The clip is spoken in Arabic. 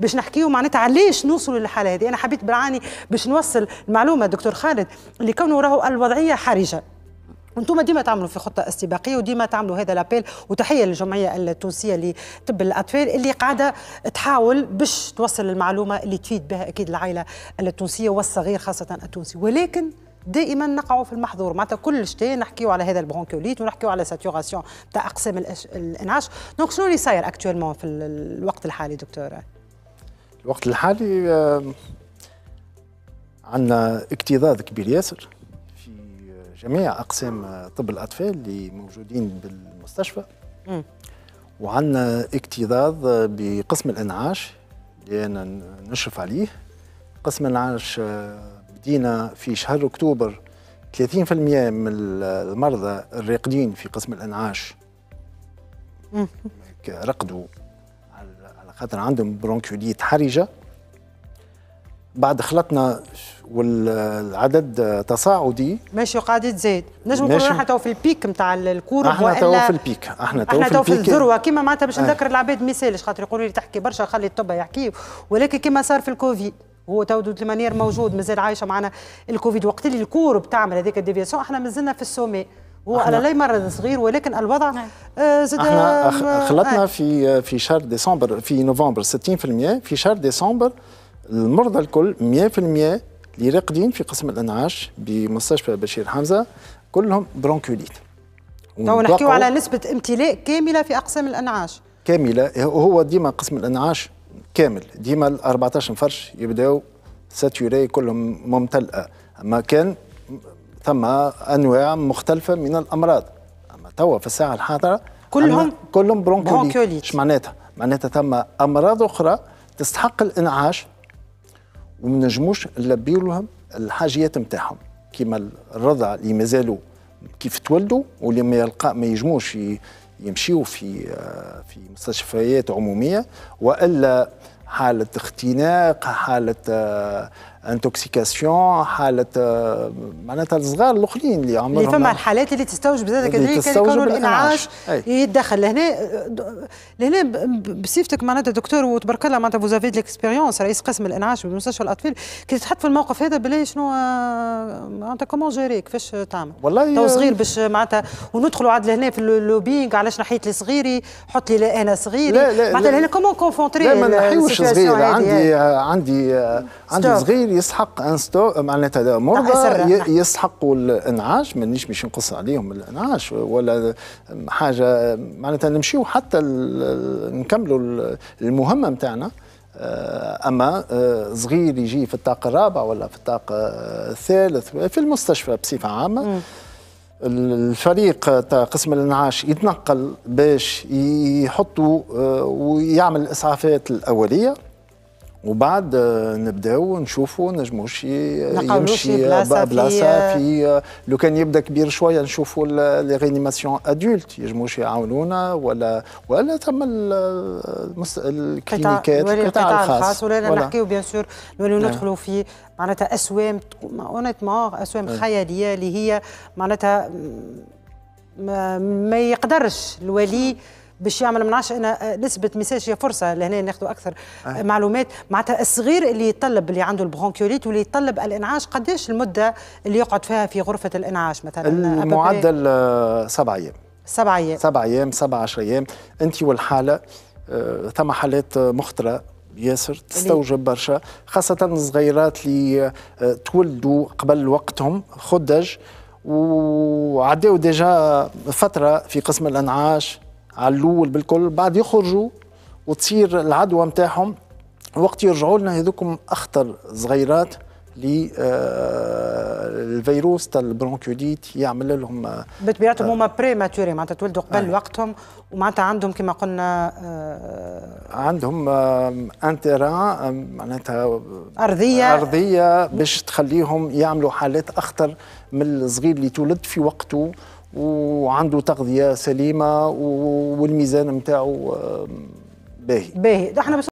باش نحكيو معناتها علاش نوصلوا للحالة هذه. أنا حبيت بلعاني باش نوصل المعلومة دكتور خالد اللي كونه راهو الوضعية حرجة. أنتم ديما تعملوا في خطة استباقية وديما تعملوا هذا l'appel وتحية للجمعية التونسية لطب الأطفال اللي قاعدة تحاول باش توصل المعلومة اللي تفيد بها أكيد العائلة التونسية والصغير خاصة التونسي. ولكن دائما نقعوا في المحظور. معناتها كل شيء نحكيو على هذا ال bronchiolite ونحكيو على saturation تاع أقسام الإنعاش. donc شنو اللي صاير actuellement في الوقت الحالي دكتور؟ الوقت الحالي عندنا اكتظاظ كبير ياسر في جميع أقسام طب الأطفال اللي موجودين بالمستشفى. وعندنا اكتظاظ بقسم الإنعاش اللي أنا نشرف عليه. قسم الإنعاش بدينا في شهر أكتوبر 30% من المرضى الراقدين في قسم الإنعاش. رقدوا خاطر عندهم bronchiolite حرجة. بعد خلطنا والعدد تصاعدي. ماشي وقاعد يتزايد نجم نقولوا إحنا تو في ال pic نتاع ال courbe إحنا تو في ال pic. إحنا تو إحنا في, في الذروة. كيما معناتها باش نذكر العباد ما يسالش خاطر يقولوا لي تحكي برشا خلي الطب يحكي. ولكن كيما صار في الكوفيد de toute manière موجود مازال عايشة معنا. الكوفيد وقت اللي ال courbe بتعمل هذيك ال déviation إحنا مازلنا في ال sommet. هو على لا مرض صغير ولكن الوضع آه زاد إحنا خلطنا آه. في في شهر ديسمبر في نوفمبر 60% في شهر ديسمبر المرضى الكل 100% اللي راقدين في قسم الإنعاش بمستشفى بشير حمزة كلهم bronchiolite. تو نحكيو على نسبة امتلاء كاملة في أقسام الإنعاش. كاملة. هو ديما قسم الإنعاش كامل. ديما ال 14 فرش يبداو saturés كلهم ممتلئة. اما كان ثم أنواع مختلفة من الأمراض. أما توا في الساعة الحاضره كلهم كلهم bronchiolite. معناتها؟ معناتها ثم أمراض أخرى تستحق الإنعاش وما نجموش نلبيو لهم الحاجيات نتاعهم كيما الرضع اللي مازالوا كيف تولدوا واللي ما يلقى ما يجموش يمشيوا في في مستشفيات عمومية وإلا حالة اختناق حالة intoxication حالة معناتها الصغار الأخرين اللي عمرهم اللي فما الحالات اللي تستوجب زاد كذلك يكونوا الإنعاش. يتدخل. لهنا لهنا بصفتك معناتها دكتور وتبارك الله معناتها vous avez l'expérience رئيس قسم الإنعاش بمستشفى الأطفال. كي تتحط في الموقف هذا؟ بلاي شنو معناتها كومون جيري كيفاش تعمل؟ والله تو صغير باش معناتها وندخلوا عاد لهنا في اللوبينغ علاش نحيت لي صغيري؟ حط لي أنا صغيري. معناتها لهنا كومون كونفونتري لا ما نحيوش صغير. عندي عندي عندي صغير يسحق انستو معناتها مرضى يسحقوا الإنعاش مانيش باش نقص عليهم الإنعاش ولا حاجة معناتها نمشيو حتى نكملوا المهمة نتاعنا أما صغير يجي في الطاقة الرابع ولا في الطاقة الثالث في المستشفى بصفة عامة الفريق تاع قسم الإنعاش يتنقل باش يحطوا ويعمل الإسعافات الأولية. وبعد نبداو نشوفوا نجموش يمشي بلاصة, في لو كان يبدا كبير شوية نشوفوا لي رينيماسيون أدولت. يجموش يعاونونا ولا ولا ثم الكلينيكات القطاع الخاص. ولا نحكيو bien sûr نوليو ندخلوا في معناتها أسوام honnêtement أسوام خيالية اللي هي معناتها ما يقدرش الولي باش يعمل من عشرة أنا نسبة message هي فرصة لهنا ناخذوا أكثر أه. معلومات. معناتها الصغير اللي يطلب اللي عنده ال bronchiolite واللي يطلب الإنعاش قداش المدة اللي يقعد فيها في غرفة الإنعاش مثلا؟ المعدل سبع أيام. سبع أيام. سبع أيام سبع عشر أيام. أنت والحالة آه ثم حالات مخطرة ياسر تستوجب برشا خاصة الصغيرات اللي تولدوا قبل وقتهم خدج وعداو ديجا فترة في قسم الأنعاش. على الأول بالكل. بعد يخرجوا وتصير العدوى نتاعهم وقت يرجعوا لنا هذوكم أخطر صغيرات للفيروس تاع ال bronchiolite يعمل لهم بطبيعتهم هما prématurés معناتها تولدوا قبل آه. وقتهم ومعناتها عندهم كما قلنا آه عندهم un terrain معناتها أرضية. أرضية باش تخليهم يعملوا حالات أخطر من الصغير اللي تولد في وقته. وعنده تغذية سليمة والميزان نتاعو باهي. باهي. إحنا